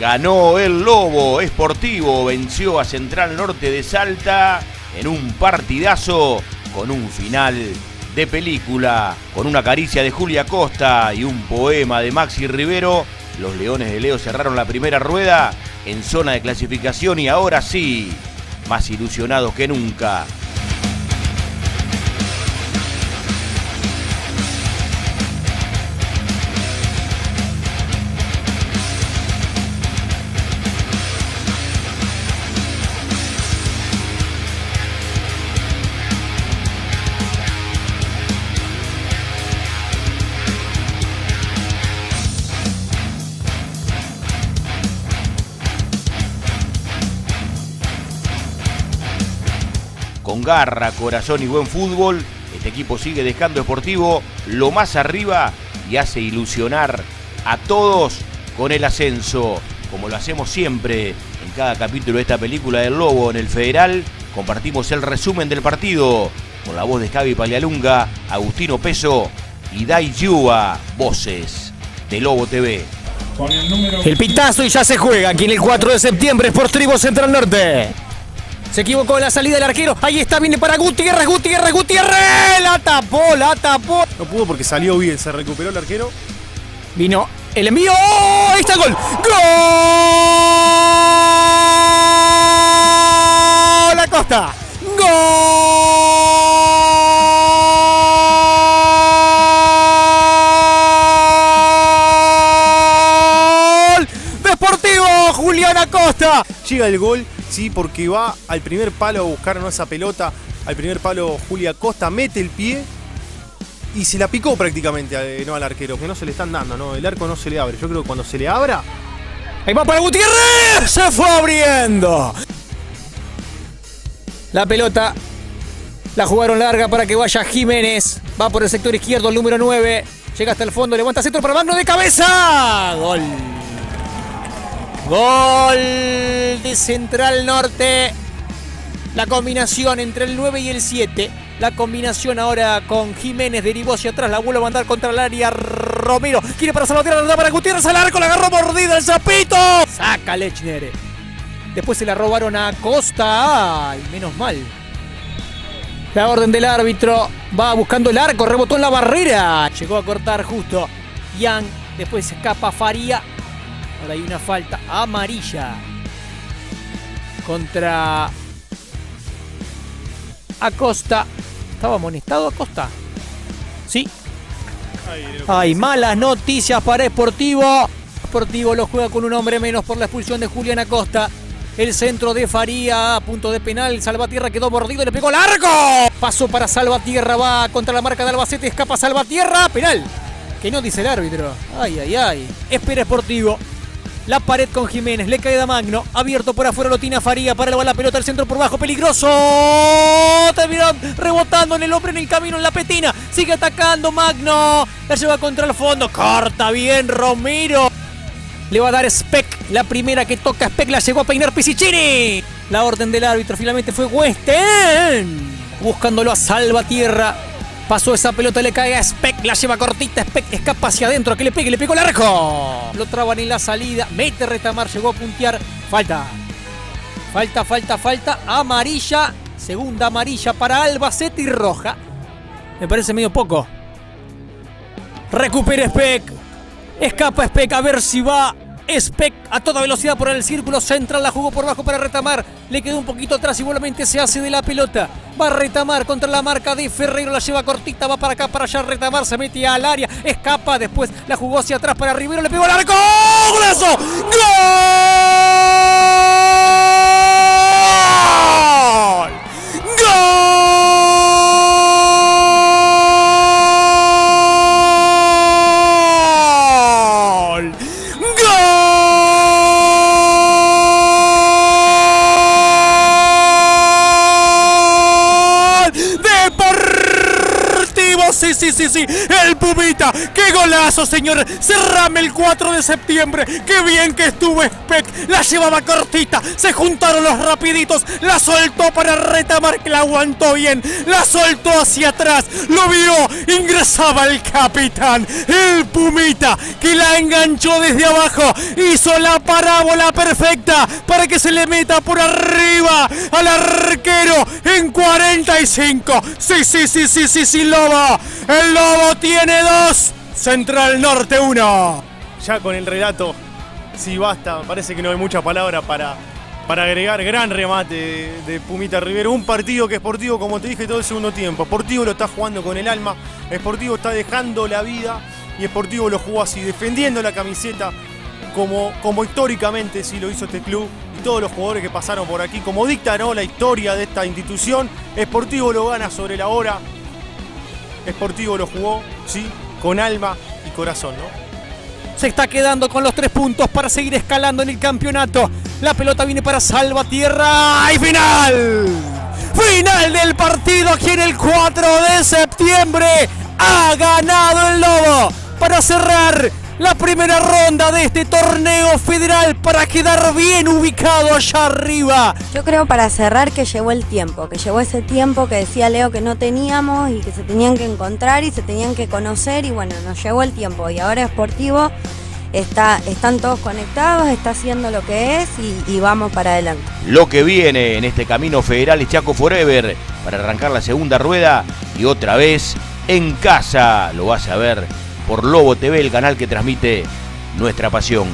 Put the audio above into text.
Ganó el Lobo Esportivo, venció a Central Norte de Salta en un partidazo con un final de película, con una caricia de Julia Costa y un poema de Maxi Rivero. Los Leones de Leo cerraron la primera rueda en zona de clasificación y ahora sí, más ilusionados que nunca. Con garra, corazón y buen fútbol, este equipo sigue dejando Deportivo lo más arriba y hace ilusionar a todos con el ascenso, como lo hacemos siempre en cada capítulo de esta película del Lobo en el Federal. Compartimos el resumen del partido con la voz de Javi Palialunga, Agustino Peso y Dai Yuba, voces de Lobo TV. El pitazo y ya se juega aquí en el 4 de septiembre por Central Norte. Se equivocó en la salida del arquero. Ahí está, viene para Gutiérrez, Gutiérrez, Gutiérrez. La tapó, la tapó. No pudo porque salió bien, se recuperó el arquero. Vino el envío. ¡Oh! Ahí está el gol. ¡Gol! La Costa. ¡Gol! Deportivo Julián Acosta. Llega el gol, sí, porque va al primer palo a buscar ¿no? esa pelota. Al primer palo Julia Costa mete el pie y se la picó prácticamente eh, no al arquero, que no se le están dando, ¿no? El arco no se le abre. Yo creo que cuando se le abra, Ahí va para Gutiérrez. Se fue abriendo. La pelota la jugaron larga para que vaya Jiménez. Va por el sector izquierdo, el número 9. Llega hasta el fondo, levanta centro para Magno de cabeza. Gol. Gol de Central Norte. La combinación entre el 9 y el 7. La combinación ahora con Jiménez derivó hacia atrás. La vuelve a mandar contra el área. Romero quiere para Salvatierra. La da para Gutiérrez al arco. La agarró mordida el zapito. Saca Lechner. Después se la robaron a Costa. Menos mal. La orden del árbitro va buscando el arco, rebotó en la barrera. Llegó a cortar justo. Yang, después se escapa Faría. Ahora hay una falta amarilla contra Acosta. ¿Estaba amonestado Acosta? Sí. Hay malas noticias para Sportivo. Sportivo lo juega con un hombre menos por la expulsión de Julián Acosta. El centro de Faría a punto de penal. Salvatierra quedó mordido, le pegó largo. Paso para Salvatierra, va contra la marca de Albacete, escapa Salvatierra. Penal. Que no dice el árbitro. Ay, ay, ay. Espera Sportivo. La pared con Jiménez, le cae a Magno, abierto por afuera lo tiene Faría para la pelota al centro por bajo, peligroso. Terminó rebotando en el hombre en el camino en la petina. Sigue atacando Magno. La lleva contra el fondo. Corta bien Romero. Le va a dar Speck. La primera que toca Speck la llegó a peinar Pisicini. La orden del árbitro finalmente fue Western. Buscándolo a Salvatierra. Pasó esa pelota, le cae a Speck, la lleva cortita, Speck escapa hacia adentro, que le pegue, le pegó el arco. Lo traban en la salida, mete Retamar, llegó a puntear. Falta. Falta, falta, falta. Amarilla. Segunda amarilla para Albacete y roja. Me parece medio poco. Recupera Speck. Escapa Speck a ver si va. Speck a toda velocidad por el círculo central. La jugó por bajo para retamar. Le quedó un poquito atrás. Igualmente se hace de la pelota. Va a retamar contra la marca de Ferreiro. La lleva cortita. Va para acá, para allá. Retamar se mete al área. Escapa. Después la jugó hacia atrás para Rivero. Le pegó al arco. ¡Golazo! ¡Gol! Sí, sí, sí, sí. El Pumita. ¡Qué golazo, señor! Cerrame el 4 de septiembre. ¡Qué bien que estuvo Speck! La llevaba cortita. Se juntaron los rapiditos. La soltó para retamar que la aguantó bien. La soltó hacia atrás. Lo vio. Ingresaba el capitán. El Pumita. Que la enganchó desde abajo. Hizo la parábola perfecta para que se le meta por arriba al arquero en 45. Sí, sí, sí, sí, sí, sí, Lobo. El Lobo tiene dos. Central Norte 1. Ya con el relato, sí basta, parece que no hay mucha palabra para, para agregar. Gran remate de, Pumita Rivero. Un partido que Sportivo, como te dije, todo el segundo tiempo. Sportivo lo está jugando con el alma. Sportivo está dejando la vida y Sportivo lo jugó así, defendiendo la camiseta como, como históricamente sí lo hizo este club y todos los jugadores que pasaron por aquí, como dicta la historia de esta institución. Sportivo lo gana sobre la hora. Sportivo lo jugó, sí, con alma y corazón, ¿no? Se está quedando con los tres puntos para seguir escalando en el campeonato. La pelota viene para Salvatierra y final. Final del partido aquí en el 4 de septiembre. Ha ganado el Lobo para cerrar la primera ronda de este torneo federal para quedar bien ubicado allá arriba. Yo creo para cerrar que llevó el tiempo, que llevó ese tiempo que decía Leo que no teníamos y que se tenían que encontrar y se tenían que conocer y bueno, nos llevó el tiempo y ahora Sportivo está, están todos conectados, está haciendo lo que es y, y, vamos para adelante. Lo que viene en este camino federal es Chaco Forever para arrancar la segunda rueda y otra vez en casa lo vas a ver por Lobo TV, el canal que transmite nuestra pasión.